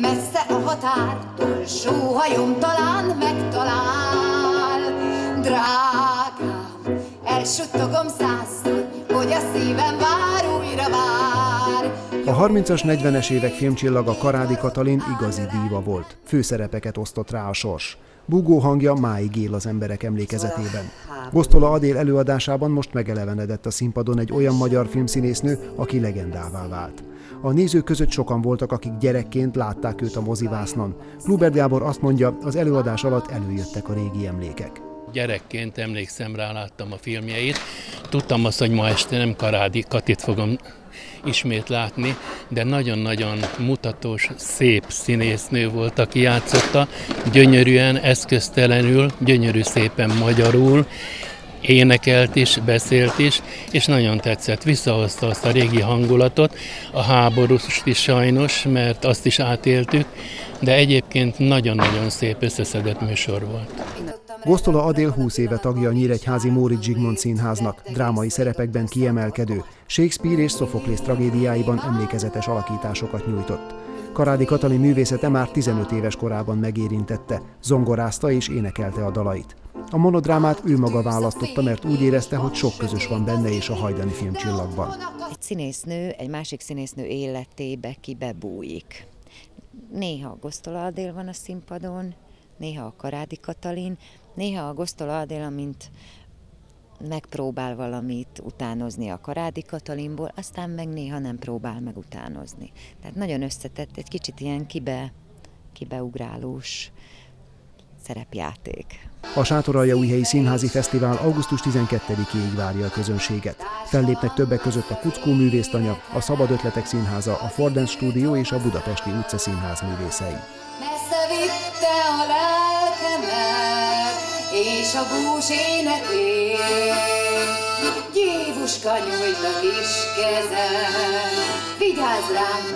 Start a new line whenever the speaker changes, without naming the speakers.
Messze a határtól sóhajom talán megtalál. Drágám, elsuttogom százszor, hogy a szívem vár, újra vár.
A 30-as, 40-es évek filmcsillaga Karádi Katalin igazi díva volt. Főszerepeket osztott rá a sors. Bugó hangja máig él az emberek emlékezetében. Gosztola Adél előadásában most megelevenedett a színpadon egy olyan magyar filmszínésznő, aki legendává vált. A nézők között sokan voltak, akik gyerekként látták őt a mozivásznon. Klubert Gábor azt mondja, az előadás alatt előjöttek a régi emlékek.
Gyerekként emlékszem rá, láttam a filmjeit. Tudtam azt, hogy ma este nem Karádi Katit fogom ismét látni, de nagyon-nagyon mutatós, szép színésznő volt, aki játszotta, gyönyörűen, eszköztelenül, gyönyörű szépen magyarul, énekelt is, beszélt is, és nagyon tetszett. Visszahozta azt a régi hangulatot, a háborúst is sajnos, mert azt is átéltük, de egyébként nagyon-nagyon szép összeszedett műsor volt.
Gosztola Adél 20 éve tagja a Nyíregyházi Móricz Zsigmond Színháznak, drámai szerepekben kiemelkedő, Shakespeare és Sophocles tragédiáiban emlékezetes alakításokat nyújtott. Karádi Katalin művészete már 15 éves korában megérintette, zongorázta és énekelte a dalait. A monodrámát ő maga választotta, mert úgy érezte, hogy sok közös van benne és a hajdani filmcsillagban.
Egy színésznő egy másik színésznő életébe kibebújik. Néha a Gosztola Adél van a színpadon, néha a Karádi Katalin, néha a Gosztola Adél, mint megpróbál valamit utánozni a Karádi Katalinból, aztán meg néha nem próbál meg utánozni. Tehát nagyon összetett, egy kicsit ilyen kibe, kibeugrálós szerepjáték.
A Sátoralja Újhelyi Színházi Fesztivál augusztus 12-ig várja a közönséget. Fellépnek többek között a Kuckó művésztanya, a Szabad Ötletek Színháza, a Fordens Stúdió és a Budapesti Utca Színház művészei.
Messze vitte a lelkemet, és a bús éneklét. Gyévuska nyújt a kis kezem, vigyázz rám.